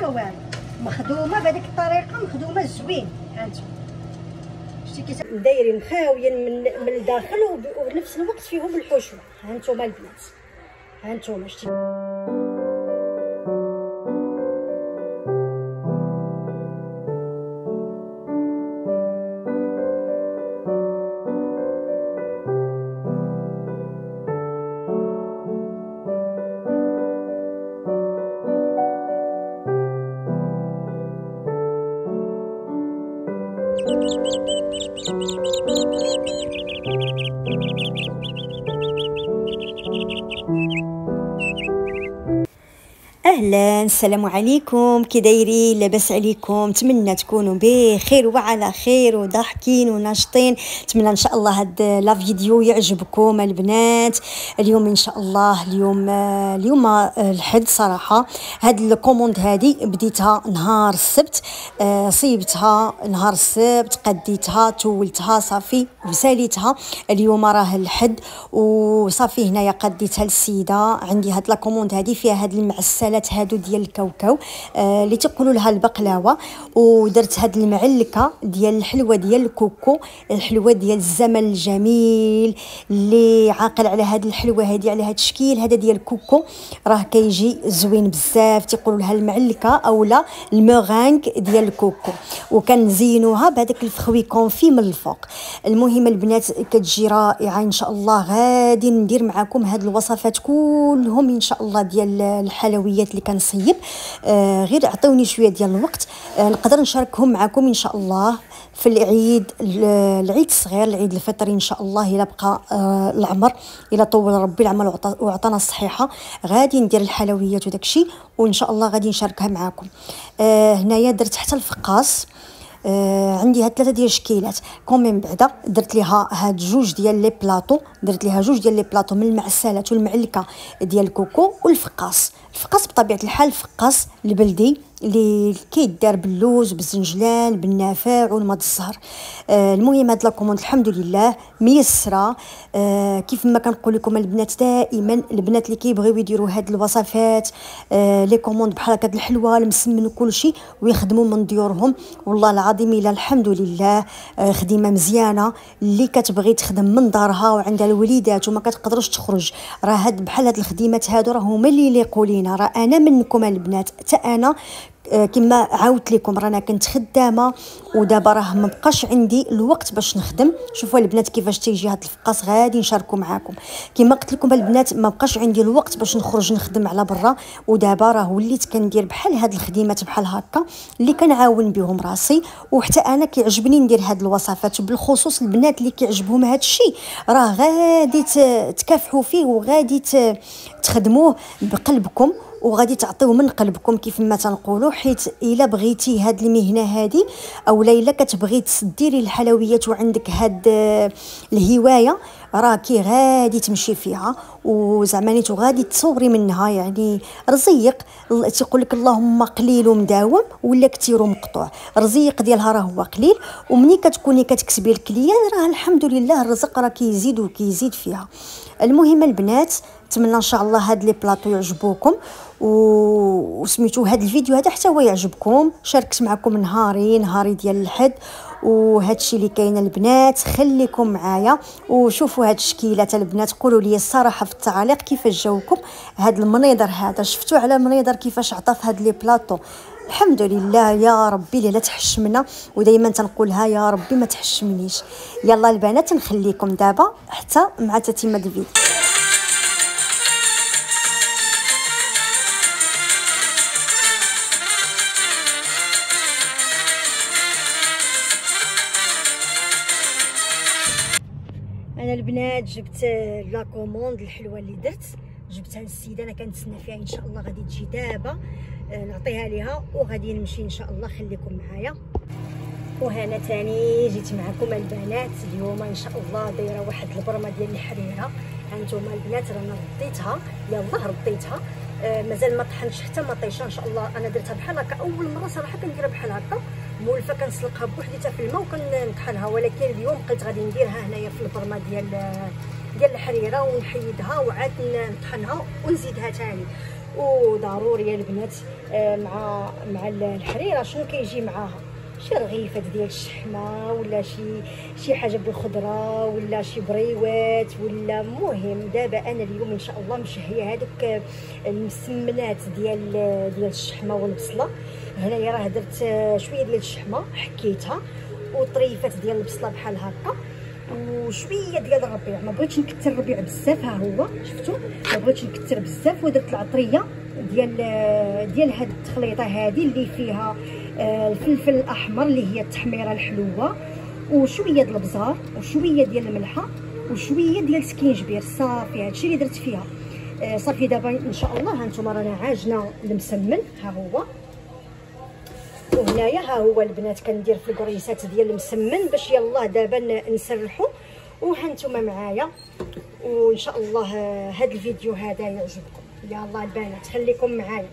لا والو مخدومة بهذيك الطريقة مخدومة زوين. هانتو شتي كي دايرين خاويين من من الداخل وب- وبنفس الوقت فيهم الحشوه هانتوما البنات. هانتوما شتي Thank you. أهلا. السلام عليكم. كي دايرين لاباس عليكم. نتمنى تكونوا بخير وعلى خير وضاحكين وناشطين. نتمنى إن شاء الله هاد la vidéo يعجبكم البنات. اليوم إن شاء الله اليوم اليوم الحد صراحة. هاد ال commande هادي بديتها نهار السبت. آه، صيبتها نهار السبت قديتها تولتها صافي وساليتها. اليوم راه الحد. وصافي هنايا قديتها للسيدة. عندي هاد la commande هادي فيها هاد المعسلات. هادو ديال الكاوكاو آه، اللي تيقولوا لها البقلاوة ودرت هاد المعلكة ديال الحلوة ديال الكوكو الحلوة ديال الزمن الجميل اللي عاقل على هاد الحلوة هادي على هاد الشكل هذا ديال الكوكو. راه كيجي زوين بزاف تيقولوا لها المعلكة اولا المورانغ ديال الكوكو. وكنزينوها بهذاك الفخوي كونفي من الفوق. المهم البنات كتجي رائعة إن شاء الله. غادي ندير معكم هاد الوصفات كلهم إن شاء الله ديال الحلويات اللي كنصيب آه غير عطيوني شوية ديال الوقت. آه نقدر نشاركهم معكم إن شاء الله في العيد العيد الصغير العيد الفطري إن شاء الله. إلى بقى آه العمر إلى طول ربي وعطا- وعطانا الصحيحة. غادي ندير الحلويات وداك الشيء وإن شاء الله غادي نشاركها معكم. هنايا درت حتى الفقاص آه عندي هاد ثلاثة ديال الشكيلات. كومين بعدا درت ليها هاد جوج ديال les plateaux درت ليها جوج ديال les plateaux من المعسلات والمعلكه ديال الكوكو والفقاص. الفقاص بطبيعة الحال فقاص البلدي. اللي كيدار باللوز بالزنجلان بالنافع والماء الزهر. آه المهم هاد la commande الحمد لله ميسرة. آه كيف ما كنقول لكم البنات دائما البنات اللي كيبغيو يديروا هاد الوصفات آه les commandes بحال هكا د الحلوى المسمن وكل شيء ويخدموا من ديورهم. والله العظيم إلا الحمد لله آه خدمه مزيانة اللي كتبغي تخدم من دارها وعندها الوليدات وما كتقدرش تخرج. راه هاد بحال هاد الخدمات هادو راه هما اللي يليقوا لينا راه أنا منكم البنات حتى أنا كما عاودت لكم رانا كنت خدامة ودابا راه ما بقاش عندي الوقت باش نخدم. شوفوا البنات كيفاش تيجي هاد الفقاص غادي نشاركو معاكم. كما قلت لكم البنات ما بقاش عندي الوقت باش نخرج نخدم على برا. ودابا راه وليت كندير بحال هاد الخدمات بحال هكا اللي كنعاون بهم راسي. وحتى أنا كيعجبني ندير هاد الوصفات. بالخصوص البنات اللي كيعجبهم هاد الشيء راه غادي تكافحوا فيه وغادي تخدموه بقلبكم. وغادي تعطيو من قلبكم كيف ما تنقولوا حيت إلا بغيتي هاد المهنة هادي أو إلا كتبغي تديري الحلويات وعندك هاد آه، الهواية راكي غادي تمشي فيها وزعما نيتو غادي تصوري منها يعني رزيق تيقول لك اللهم قليل مداوم ولا كثير مقطوع الرزيق ديالها راه هو قليل ومني كتكوني كتكسبي ال clients راه الحمد لله الرزق راه كيزيد وكيزيد فيها. المهم البنات نتمنى إن شاء الله هاد les plateaux يعجبوكم. وسميتو هاد الفيديو هذا حتى هو يعجبكم. شاركت معكم نهاري نهاري ديال الحد. وهاد الشيء اللي كاين البنات خليكم معايا وشوفوا هاد الشكيلات البنات. قولوا لي الصراحه في التعاليق كيفاش جاوكم هاد المنيضر هذا. شفتوا على المنيضر كيفاش عطى في هاد لي بلاطو؟ الحمد لله يا ربي لا تحشمنا. ودائما تنقولها يا ربي ما تحشمنيش. يلا البنات نخليكم دابا حتى مع تتمة الفيديو. جبت لا كوموند الحلوة اللي درت. جبتها للسيدة أنا كنتسنى فيها إن شاء الله غادي تجي دابا. آه، نعطيها ليها وغادي نمشي إن شاء الله خليكم معايا. وهنا تاني جيت معكم البنات. اليوم إن شاء الله دايرة واحد البرمة ديال الحريرة. هانتوما البنات رانا رديتها. يلاه رديتها. آه مازال ما طحنتش حتى ما طيشة. إن شاء الله أنا درتها بحال هكا. أول مرة صراحة كنديرها بحال هكا. مولفه كنسلقها بوحديتها في الماء وكنطحنها ولكن اليوم بقيت غادي نديرها هنايا في البرمة ديال ديال الحريرة ونحيدها وعاد نطحنها ونزيدها تاني. وضروري البنات آه، مع مع الحريرة شنو كيجي معاها. شي رغيفات ديال الشحمه ولا شي شي حاجة بالخضرة ولا شي بريوات ولا مهم دابا أنا اليوم إن شاء الله مشهيه هذوك المسمنات ديال ديال الشحمه والبصلة. هنايا راه درت شوية ديال الشحمه حكيتها وطريفات ديال البصلة بحال هكا وشوية ديال الربيع. ما بغيتش نكثر الربيع بزاف ها هو شفتوا ما بغيتش نكثر بزاف ودرت العطرية ديال ديال هاد التخليطة هذه اللي فيها آه، الفلفل الأحمر اللي هي التحميرة الحلوة وشوية ديال البزار وشوية ديال الملحة وشوية ديال السكينجبير صافي هادشي اللي درت فيها. آه، صافي دابا إن شاء الله هانتوما رانا عاجنا المسمن. ها هو. وهنايا ها هو البنات كندير في الكريسات ديال المسمن باش يلاه دابا نسرحو. وهانتوما معايا. وإن شاء الله هذا الفيديو هذا يعجبكم. يلا البنات خليكم معايا.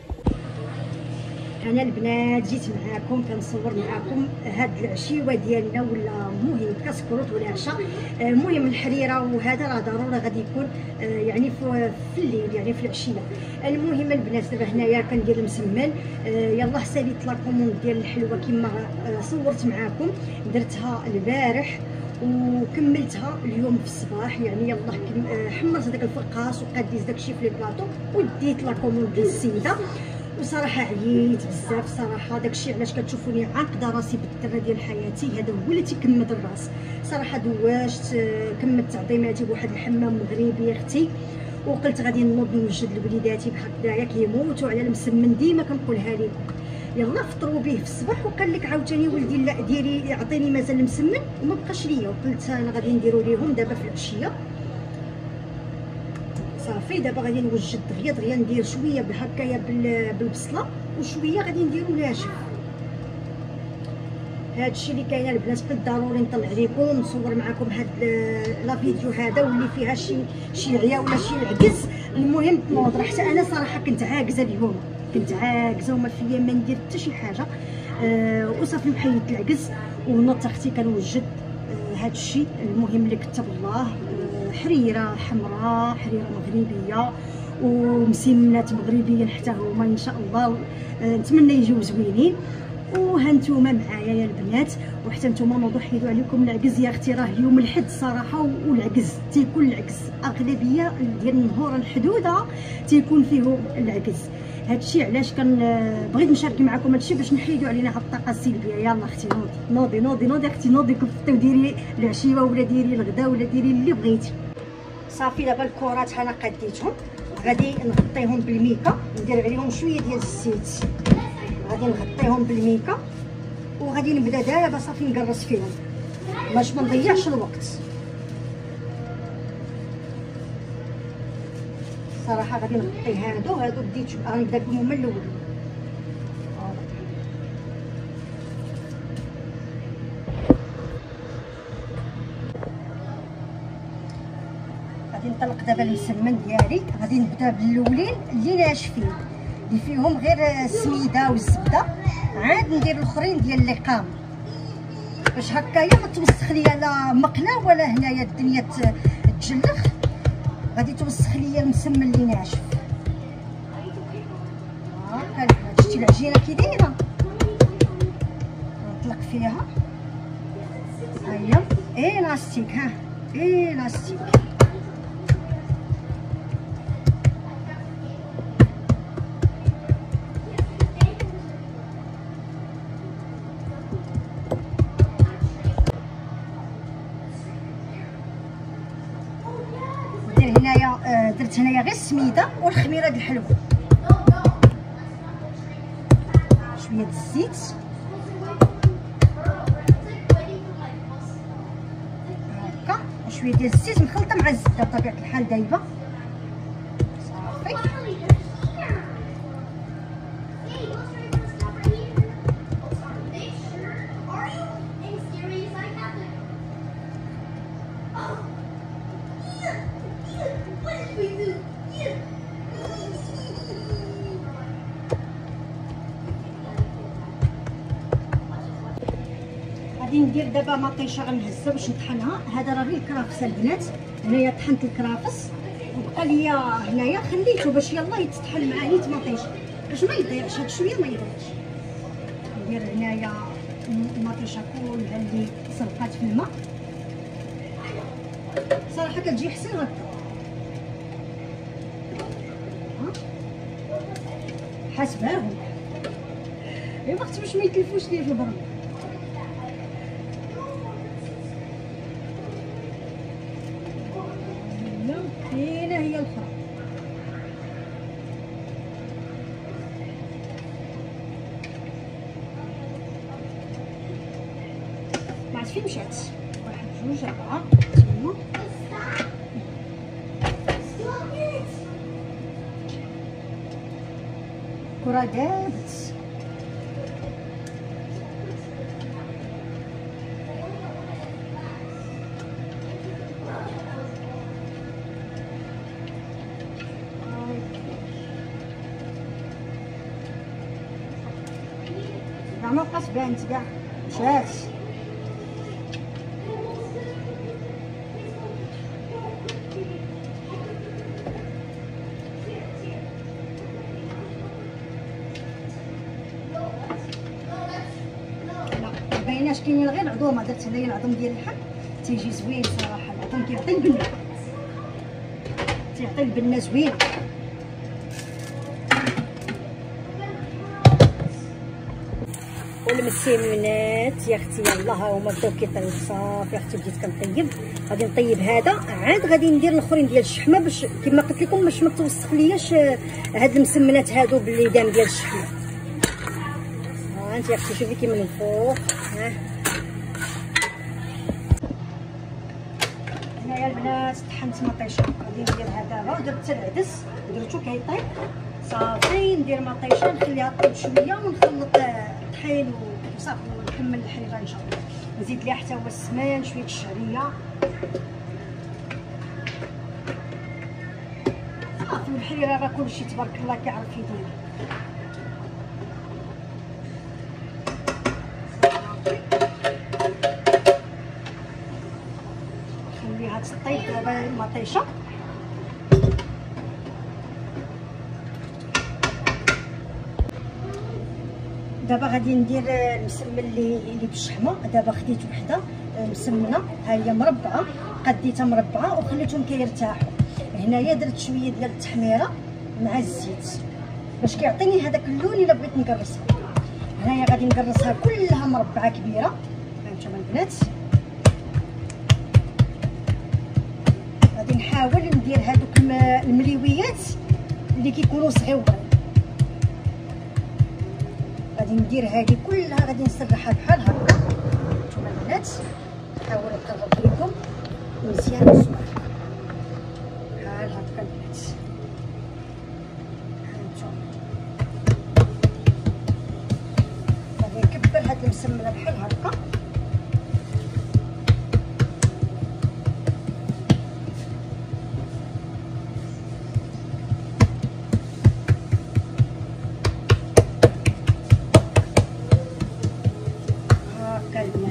أنا البنات جيت معاكم كنصور معاكم هاد العشيوة ديالنا ولا المهم كسكروت ولا عشاء المهم الحريرة وهذا راه ضروري غادي يكون آه، يعني في الليل يعني في العشية. المهم البنات دابا هنايا كندير المسمن آه، يلاه ساليت la commande ديال الحلوة كما آه، صورت معاكم. درتها البارح وكملتها اليوم في الصباح يعني يلاه حمرت هذاك الفقاص وقاديت داكشي في البلاطو وديت la commande ديال السيدة. وصراحه عييت بزاف صراحة. داكشي علاش كتشوفوني عاقدة راسي بالدره ديال حياتي. هذا هو اللي تيكمد الراس. صراحة دوشت كملت تعظيماتي بواحد الحمام مغربي أختي. وقلت غادي نوض نوجد لوليداتي بهكذايا كيموتوا على المسمن ديما كنقولها لكم يلا فطروا به في الصباح وقال لك عاوتاني ولدي لا ديري عطيني مازال المسمن وما بقاش ليا. وقلت أنا غادي نديرو ليهم دابا في العشية. صافي. دابا غادي نوجد دغيا دغيا ندير شوية بهكايا بالبصله وشويه غادي نديرو ناشف. هادشي اللي كاين البنات قلت ضروري نطلع لكم نصور معكم هاد لا فيديو هذا واللي فيها شي شي عيا ولا شي عكز المهم تنوض. حتى أنا صراحة كنت عاكزه اليوم. كنت عاكزه وما فيا ما ندير حتى شي حاجة. أه وصافي وحيدت العكز ونضت أختي كنوجد أه هاد الشيء المهم اللي كتب الله. حريرة حمراء حريرة مغربية ومسمنات مغربية حتى هما إن شاء الله. أه نتمنى يجيو زوينين. وهانتوما معايا يا البنات وحتى نتوما نوضو حيدوا عليكم العكز يا أختي راه يوم الحد صراحة والعكز تيكون العكز أغلبية ديال النهور الحدودة تيكون فيهم العكز هادشي علاش كان بغيت نشارك معكم هادشي باش نحيدوا علينا هاد الطاقة السلبية. يلا أختي نوضي. نوضي نوضي نوضي أختي نوضي كفطي وديري العشيوة ولا ديري الغدا ولا ديري اللي بغيتي. صافي دابا الكرات أنا قديتهم. غادي نغطيهم بالميكا. ندير عليهم شوية ديال الزيت. غادي نغطيهم بالميكا. وغادي نبدأ دابا صافي نقرص فيهم. باش ما نضيعش الوقت. صراحة غادي نغطي هادو. هادو بديت غنبدا بهم من الأول. غادي نطلق دابا المسمن ديالي. غادي نبدا بالأولين اللي ناشفين اللي فيهم غير السميدة والزبدة. عاد ندير الأخرين ديال اللقام باش هكايا ما توسخ ليا لا مقله ولا هنايا الدنيا تجلخ. غادي توسخ ليا المسمن اللي ناشف. هاكا شتي العجينة كي دايرة. نطلق فيها. هيا. إيه لاستيك ها. إيه درت هنايا غير السميده والخميره د الحلوة. شوية الزيت. هكا. وشوية ديال الزيت مخلطة مع الزبدة بطبيعة الحال دايبة. ندير دابا مطيشه غنهزها باش نطحنها. هذا راه غير الكرافس البنات. هنايا طحنت الكرافس. وبقى ليا هنايا خليته باش يلا يتطحن مع نيت مطيش باش ما يضيعش هاد شوية ما يضيعش. ندير هنايا المطيشه كلها اللي سلقات في الماء. صراحة كتجي حسن هكا حاسباهم ايوا أختي باش ما يتلفوش ليا في البرد I get? Vamos para as ventas, já. Chefe. العظومه درت هنايا العظم ديال اللحم تيجي زوين صراحة. العظم كيعطي البنه تيعطي البنه زوينه والمسمنات يا أختي يلاه هما بداو كيطيبوا صافي. أختي بديت كنطيب. غادي نطيب هذا. عاد غادي ندير الاخرين ديال الشحمة باش كما قلت لكم باش ما توسخ لياش آه، هاد المسمنات هادو بالليدان ديال الشحمة. ها انت يا أختي شوفي كي من الفوق ها. البنات طحنت مطيشه غادي ندير هذا. ودرت العدس. درتو كيطيب صافي ندير مطيشه نخليها طيب شوية ونخلط آه، طحين وصافي ونكمل الحريرة إن شاء الله. نزيد ليها حتى هو السمان شوية الشعرية. صافي والحريره راه كلشي تبارك الله كيعرف يدير. تطيب دابا غادي ندير المسمن اللي اللي بالشحمه دابا خديت وحده مسمنه ها هي مربعه قديتها مربعه وخليتهم كيرتاحوا هنايا درت شوية ديال التحميره مع الزيت باش كيعطيني هذاك اللون الا بغيت نكرسها هنايا غادي نكرسها كلها مربعه كبيره هانتوما البنات نحاول ندير هذوك الم- المليويات اللي كيكونوا صغيورين غادي ندير هذه كلها غادي نسرحها بحال هكا. نتوما البنات نحاول نقرب لكم مزيان بزاف بحال هكا البنات. هانتوما. غادي نكبر هاد المسمنة بحال هكا.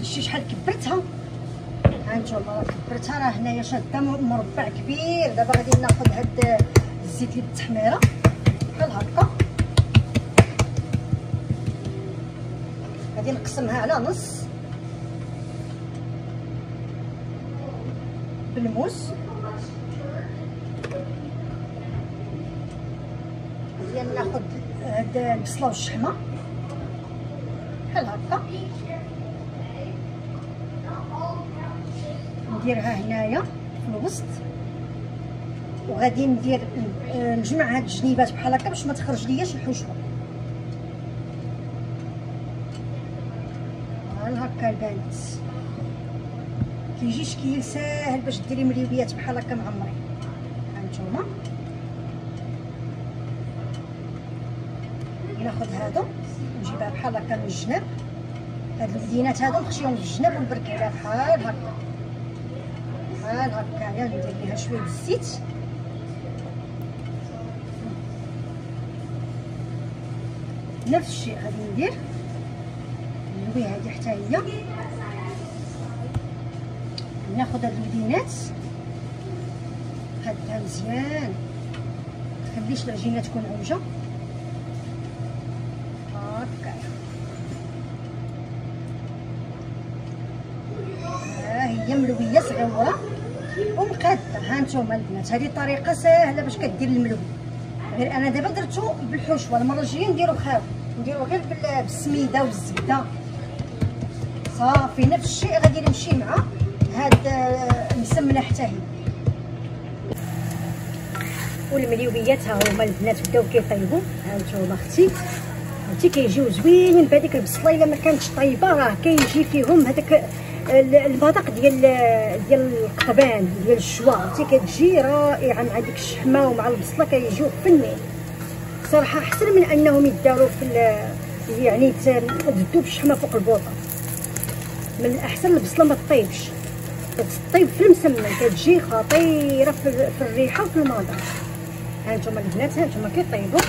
شتي شحال كبرتها؟ هانتوما راه كبرتها. راه هنايا شاده مربع كبير. دابا غادي ناخذ هاد الزيت اللي بالتحميرة. بحال هكا. غادي نقسمها على نص. بالموس. غادي ناخذ هاد البصله والشحمة بحال هكا نديرها هنايا في الوسط. وغادي ندير نجمع هاد الجنيبات بحال هكا باش ما تخرج لياش الحشوه بحال هكا البنات. كيجي شكل ساهل باش ديري مليويات بحال هكا معمرين هانتوما. ناخذ هادو نجيبها بحال هكا من الجناب. هاد البدينات هادو نخشيهم في الجناب ونبركيها بحال هكا. بحال هكايا ندير ليها شوية الزيت نفس الشيء غادي ندير نلوي هادي حتى هي ناخذ هاد البدينات مقادها مزيان متخليش العجينه تكون عوجه هكا ها هي ملويه صغيره ومقاده ها نتوما البنات. هذه طريقة ساهلة باش كدير الملوي غير أنا دابا درتو بالحشوه المره الجايه نديرو خاوي. نديرو غير بالسميدة والزبدة. صافي نفس الشيء غادي نمشي مع هاد المسمنه حتى هي. والمليوبيات ها هما البنات بداو كيطيبوا ها نتوما أختي. عرفتي كيجيو زوينين بهذيك البصله إلا ما كانتش طيبة راه كيجي فيهم هذاك المذاق ديال ديال القضبان ديال الشوا. عرفتي؟ كتجي رائعة مع ديك الشحمة ومع البصلة كيجيو فنين صراحة أحسن من أنهم يداروا في يعني تذوب الشحمه فوق البوطة. من الاحسن البصلة ما تطيبش. كتطيب في المسمن. كتجي خطيرة في الريحة وفي المذاق ها نتوما البنات ها نتوما كيطيبوا.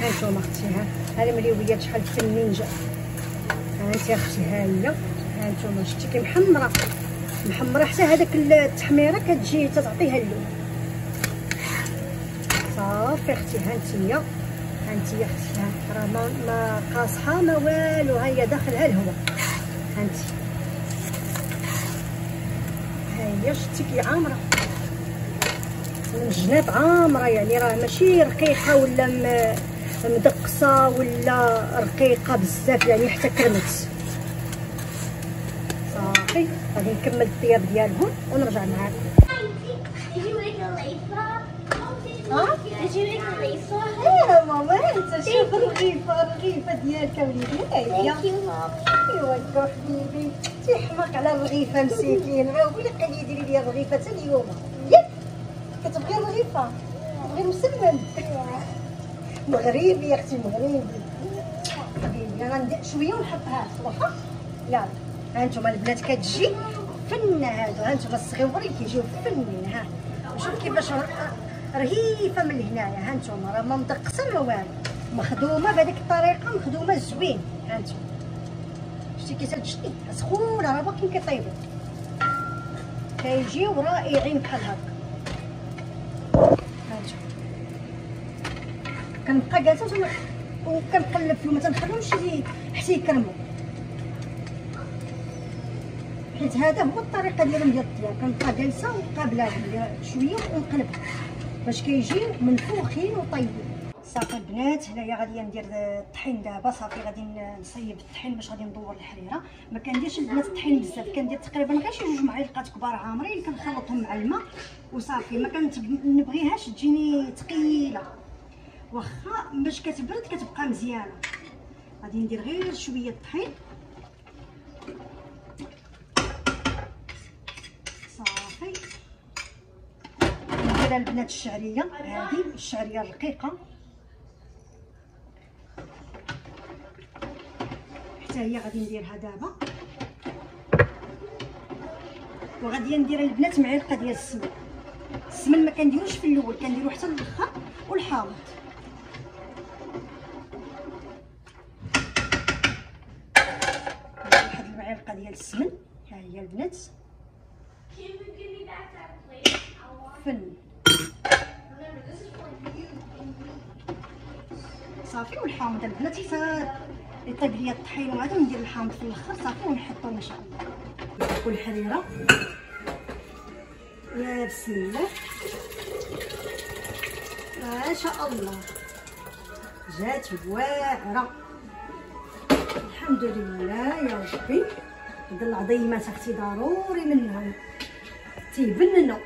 ها نتوما أختي ها. هذه مليوبيات شحال فنين جا ها انت أختي ها هي. ها نتوما شتي كي محمرة؟ محمرة حتى هذاك التحميرة كتجي تعطيها اللون صافي أختي ها انتيا ها انتيا أختي راه ما, ما قاصحة ما والو. ها داخلها الهواء ها انت شتي كي عامرة؟ الجنات عامرة يعني راه ماشي رقيقة ولا مدقصة ولا رقيقة بزاف يعني حتى كرمت. صافي غادي نكمل الطياب ديالهم ونرجع معاكم؟ إيه ماما انت شوف الرغيفه الرغيفه ديالك وليدي ايوا حبيبي تيحمق على الرغيفه مسكين قولي قولي ديري لي الرغيفه حتى اليوم ياك كتبغي الرغيفه تبغي مسمن مغربي يا أختي مغربي حبيبي ندير شوية ونحطها واخا يلا ها أنتم البنات كتجي فن هادو. ها أنتم الصغيورين كيجيو فنين ها شوف كيفاش رهيفة من هنايا ها أنتم راه ما مدقسة ما والو. مخدومة بهذيك الطريقة مخدومة زوين ها أنتم شتي كيتجي سخونة راه باقيين كيطيبوا كيجيو رائعين بحال هكا كنبقى جالسة وكنقلب فيهم ما تنخليهمش حتى يكرموا حيت هذا هو الطريقة ديالهم ديال الطياب كنبقى جالسه وقابلة شوية ونقلبها باش كيجيو منفوخين وطيبين صافي البنات هنايا غادي ندير الطحين دابا. صافي غادي نصيب الطحين باش غادي ندور الحريرة. ما كنديرش البنات الطحين بزاف. كندير تقريبا غير شي جوج معالق كبار عامرين كنخلطهم مع الماء. وصافي ما كنبغيهاش تجيني ثقيلة. واخا باش كتبرد كتبقى مزيانة. غادي ندير غير شوية الطحين صافي ندير البنات الشعرية. هذه الشعرية الرقيقة. حتى هي غادي نديرها دابا. وغادي ندير البنات معلقه ديال السمن. السمن ما كنديروش في الأول كنديرو حتى الأخر والحامض. واحد المعلقه ديال السمن. ها هي البنات. فن. صافي والحامض البنات حتى يطيب ليا الطحين وهذا ندير الحامض في الأخر صافي ونحطو إن شاء الله. والحريره يا بسم الله. ما شاء الله. جات واعره الحمد لله يا ربي. هاد العظيمات أختي ضروري منهم تيبننوا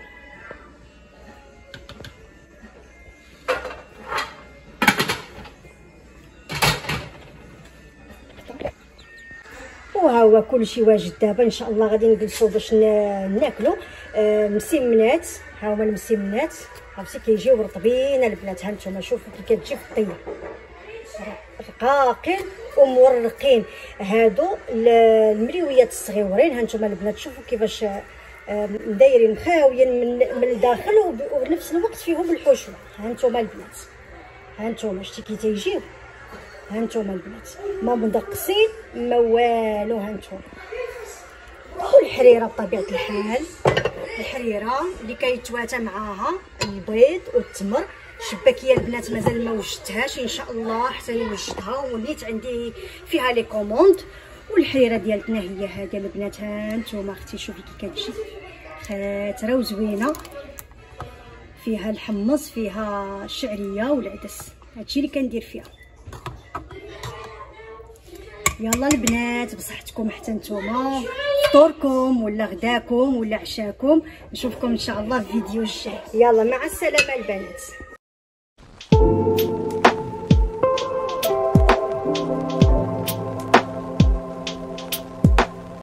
وها هو كلشي واجد دابا إن شاء الله غادي نجلسوا باش ناكلوا آه مسمنات ها هما المسمنات عرفتي؟ كيجيو رطبين البنات ها نتوما شوفوا كي كتجي في الطيه رقاقين ومورقين. هادو المليويات الصغيورين. ها نتوما البنات شوفوا كيفاش آه، دايرين مخاويين من من الداخل وبنفس الوقت فيهم الحشوه ها نتوما البنات. ها نتوما شتي كي تيجيو. ها نتوما البنات. ما مدقسين ما والو ها نتوما والحريره بطبيعة الحال. الحريرة اللي كيتواتى معاها البيض والتمر. الشباكية البنات مازال ما وجدتهاش إن شاء الله حتى نوجدها وليت عندي فيها les commandes. والحريرة ديالتنا هي هذه البنات. ها أنتم أختي شوفي كي كتجي خاتره وزوينة. فيها الحمص فيها الشعرية والعدس. هادشي اللي كندير فيها. يلا البنات بصحتكم حتى نتوما. فطوركم ولا غداكم ولا عشاكم. نشوفكم إن شاء الله في فيديو الجاي يلا مع السلامة البنات.